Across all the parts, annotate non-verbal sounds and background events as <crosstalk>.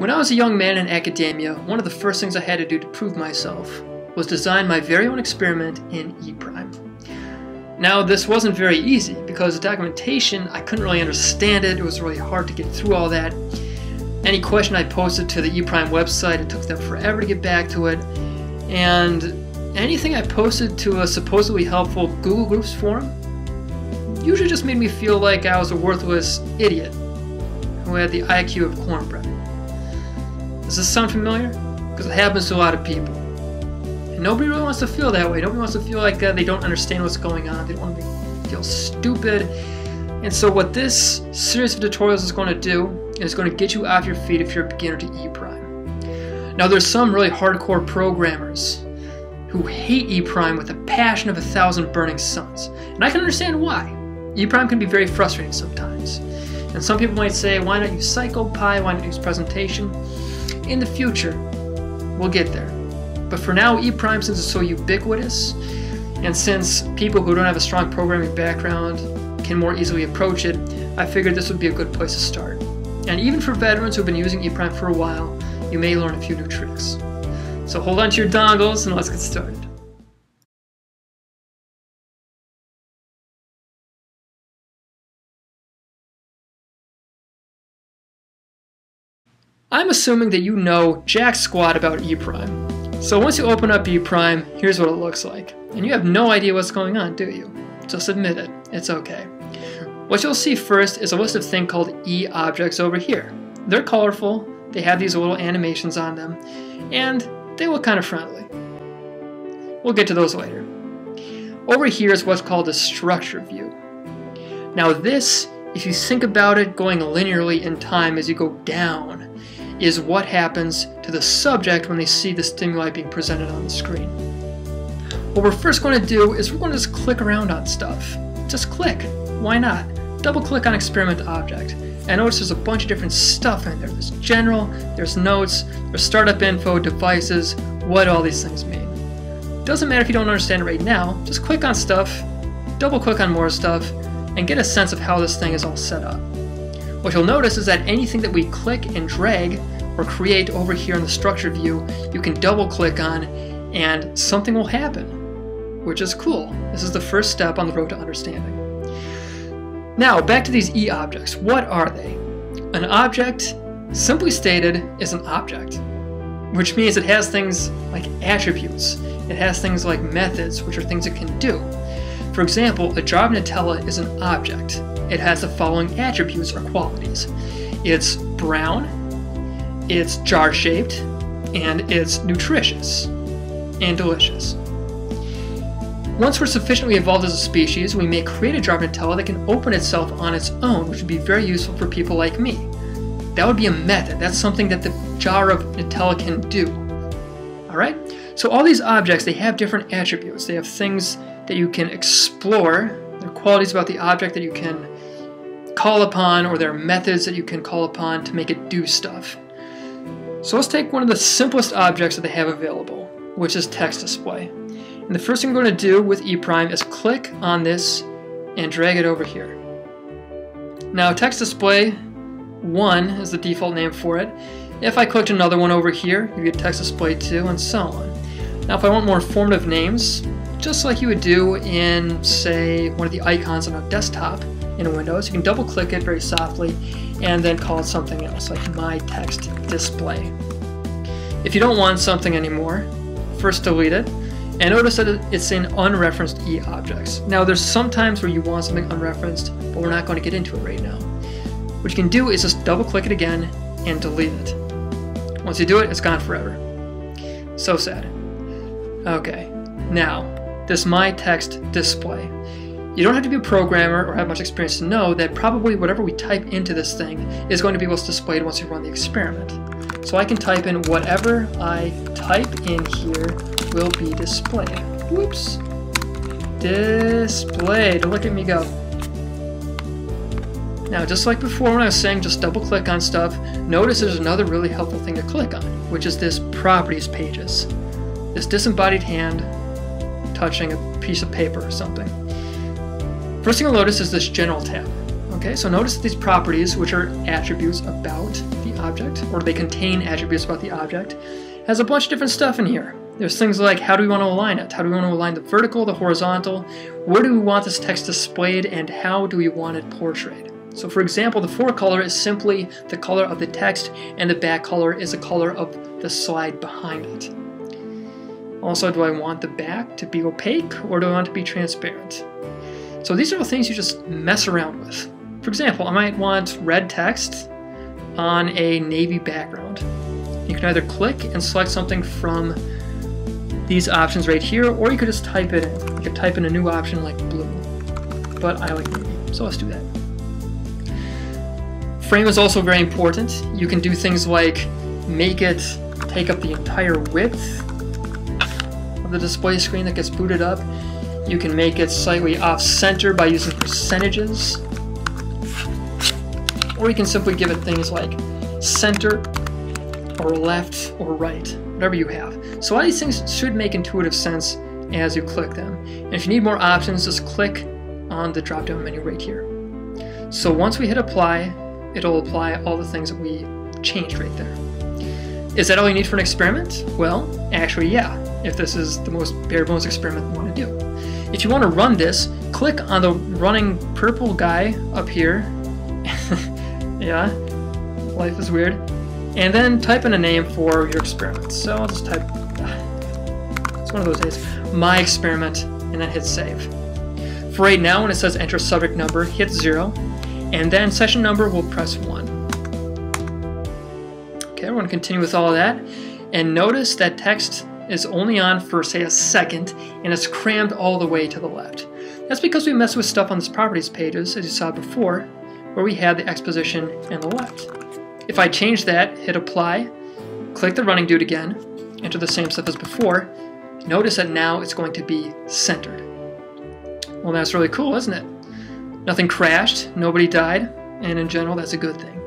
When I was a young man in academia, one of the first things I had to do to prove myself was design my very own experiment in ePrime. Now, this wasn't very easy because the documentation, I couldn't really understand it, it was really hard to get through all that. Any question I posted to the ePrime website, it took them forever to get back to it, and anything I posted to a supposedly helpful Google Groups forum usually just made me feel like I was a worthless idiot who had the IQ of cornbread. Does this sound familiar? Because it happens to a lot of people. And nobody really wants to feel that way. Nobody wants to feel like uh, they don't understand what's going on. They don't want to feel stupid. And so what this series of tutorials is going to do is going to get you off your feet if you're a beginner to E prime. Now there's some really hardcore programmers who hate E prime with a passion of a thousand burning suns. And I can understand why. E prime can be very frustrating sometimes. And some people might say, why not use PsychoPy, why not use presentation? In the future, we'll get there. But for now, ePrime, since it's so ubiquitous, and since people who don't have a strong programming background can more easily approach it, I figured this would be a good place to start. And even for veterans who've been using E prime for a while, you may learn a few new tricks. So hold on to your dongles and let's get started. I'm assuming that you know jack squat about E prime. So once you open up E prime, here's what it looks like. And you have no idea what's going on, do you? Just admit it. It's okay. What you'll see first is a list of things called e-objects over here. They're colorful, they have these little animations on them, and they look kind of friendly. We'll get to those later. Over here is what's called a structure view. Now this, if you think about it going linearly in time as you go down, is what happens to the subject when they see the stimuli being presented on the screen. What we're first going to do is we're going to just click around on stuff. Just click. Why not? Double click on experiment object. And notice there's a bunch of different stuff in there. There's general, there's notes, there's startup info, devices, what all these things mean. Doesn't matter if you don't understand it right now, just click on stuff, double click on more stuff, and get a sense of how this thing is all set up. What you'll notice is that anything that we click and drag or create over here in the structure view, you can double click on and something will happen, which is cool. This is the first step on the road to understanding. Now, back to these e-objects. What are they? An object, simply stated, is an object, which means it has things like attributes. It has things like methods, which are things it can do. For example, a of Nutella is an object it has the following attributes or qualities. It's brown, it's jar-shaped, and it's nutritious and delicious. Once we're sufficiently evolved as a species, we may create a jar of Nutella that can open itself on its own, which would be very useful for people like me. That would be a method. That's something that the jar of Nutella can do. Alright? So all these objects, they have different attributes. They have things that you can explore. There are qualities about the object that you can call upon or there are methods that you can call upon to make it do stuff. So let's take one of the simplest objects that they have available, which is text display. And the first thing we're going to do with ePrime is click on this and drag it over here. Now text display 1 is the default name for it. If I clicked another one over here, you get text display 2 and so on. Now if I want more informative names, just like you would do in, say, one of the icons on a desktop, in a Windows. You can double click it very softly and then call it something else, like My Text Display. If you don't want something anymore, first delete it, and notice that it's in unreferenced e-objects. Now there's some times where you want something unreferenced, but we're not going to get into it right now. What you can do is just double click it again and delete it. Once you do it, it's gone forever. So sad. Okay, now, this My Text Display. You don't have to be a programmer or have much experience to know that probably whatever we type into this thing is going to be what's displayed once you run the experiment. So I can type in whatever I type in here will be displayed. Whoops. Displayed. Look at me go. Now, just like before when I was saying just double click on stuff, notice there's another really helpful thing to click on, which is this properties pages. This disembodied hand touching a piece of paper or something. First thing you'll notice is this General tab. Okay, so notice these properties, which are attributes about the object, or they contain attributes about the object, has a bunch of different stuff in here. There's things like how do we want to align it? How do we want to align the vertical, the horizontal? Where do we want this text displayed, and how do we want it portrayed? So for example, the fore color is simply the color of the text, and the back color is the color of the slide behind it. Also, do I want the back to be opaque, or do I want it to be transparent? So these are the things you just mess around with. For example, I might want red text on a navy background. You can either click and select something from these options right here, or you could just type it in. You could type in a new option like blue, but I like navy, so let's do that. Frame is also very important. You can do things like make it take up the entire width of the display screen that gets booted up. You can make it slightly off-center by using percentages or you can simply give it things like center or left or right, whatever you have. So all these things should make intuitive sense as you click them. And if you need more options, just click on the drop down menu right here. So once we hit apply, it'll apply all the things that we changed right there. Is that all you need for an experiment? Well, actually, yeah, if this is the most bare bones experiment you want to do. If you want to run this, click on the running purple guy up here <laughs> yeah, life is weird. And then type in a name for your experiment. So I'll just type, <sighs> it's one of those days, my experiment, and then hit save. For right now, when it says enter subject number, hit zero, and then session number we'll press one. Okay, we're to continue with all of that. And notice that text is only on for, say, a second, and it's crammed all the way to the left. That's because we mess with stuff on this properties pages, as you saw before, where we had the exposition and the left. If I change that, hit apply, click the running dude again, enter the same stuff as before, notice that now it's going to be centered. Well, that's really cool, isn't it? Nothing crashed, nobody died, and in general, that's a good thing.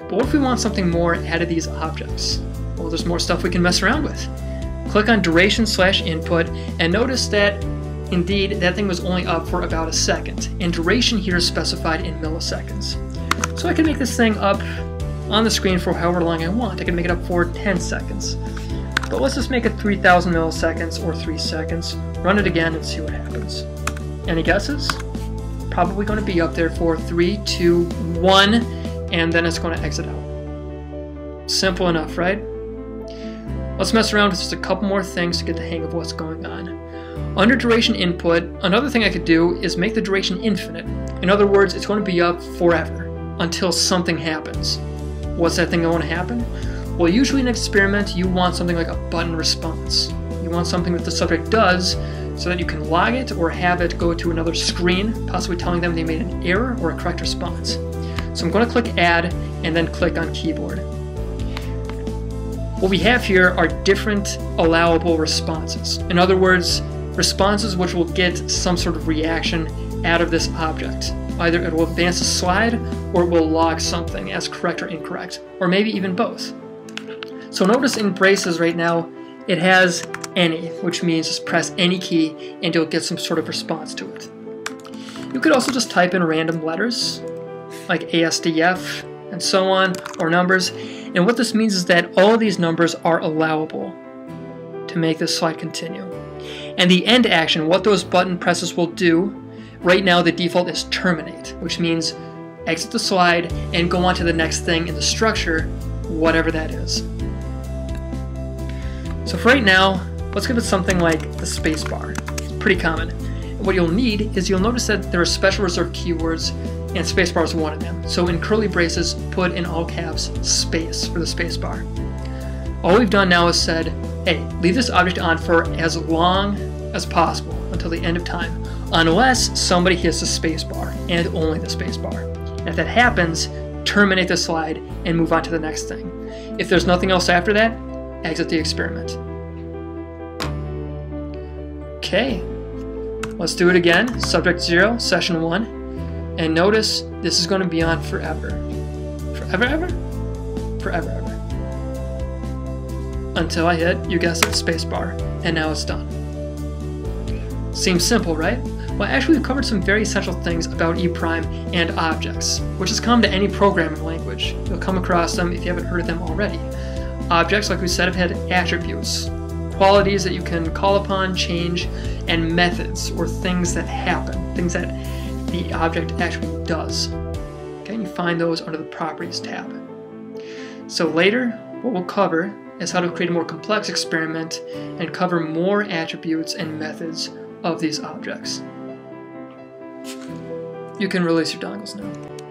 But what if we want something more out of these objects? Well, there's more stuff we can mess around with. Click on duration slash input, and notice that Indeed, that thing was only up for about a second, and duration here is specified in milliseconds. So I can make this thing up on the screen for however long I want. I can make it up for 10 seconds. But let's just make it 3000 milliseconds or 3 seconds. Run it again and see what happens. Any guesses? Probably going to be up there for 3, 2, 1, and then it's going to exit out. Simple enough, right? Let's mess around with just a couple more things to get the hang of what's going on. Under duration input, another thing I could do is make the duration infinite. In other words, it's going to be up forever until something happens. What's that thing going to happen? Well, usually in an experiment, you want something like a button response. You want something that the subject does so that you can log it or have it go to another screen, possibly telling them they made an error or a correct response. So I'm going to click Add and then click on Keyboard. What we have here are different allowable responses. In other words, responses which will get some sort of reaction out of this object. Either it will advance a slide or it will log something as correct or incorrect, or maybe even both. So notice in braces right now, it has any, which means just press any key and you'll get some sort of response to it. You could also just type in random letters, like ASDF and so on, or numbers, and what this means is that all of these numbers are allowable to make this slide continue. And the end action, what those button presses will do, right now the default is terminate, which means exit the slide and go on to the next thing in the structure, whatever that is. So for right now, let's give it something like the spacebar. Pretty common. what you'll need is you'll notice that there are special reserved keywords and spacebar is one of them. So in curly braces, put in all caps space for the spacebar. All we've done now is said hey, leave this object on for as long as possible until the end of time, unless somebody hits the spacebar, and only the spacebar. And if that happens, terminate the slide and move on to the next thing. If there's nothing else after that, exit the experiment. Okay, let's do it again. Subject 0, session 1. And notice this is going to be on forever. Forever, ever? Forever, ever until I hit, you guessed it, spacebar, and now it's done. Seems simple, right? Well, actually, we've covered some very essential things about E prime and objects, which is common to any programming language. You'll come across them if you haven't heard of them already. Objects, like we said, have had attributes, qualities that you can call upon, change, and methods, or things that happen, things that the object actually does. Okay, you find those under the Properties tab. So later, what we'll cover is how to create a more complex experiment and cover more attributes and methods of these objects. You can release your dongles now.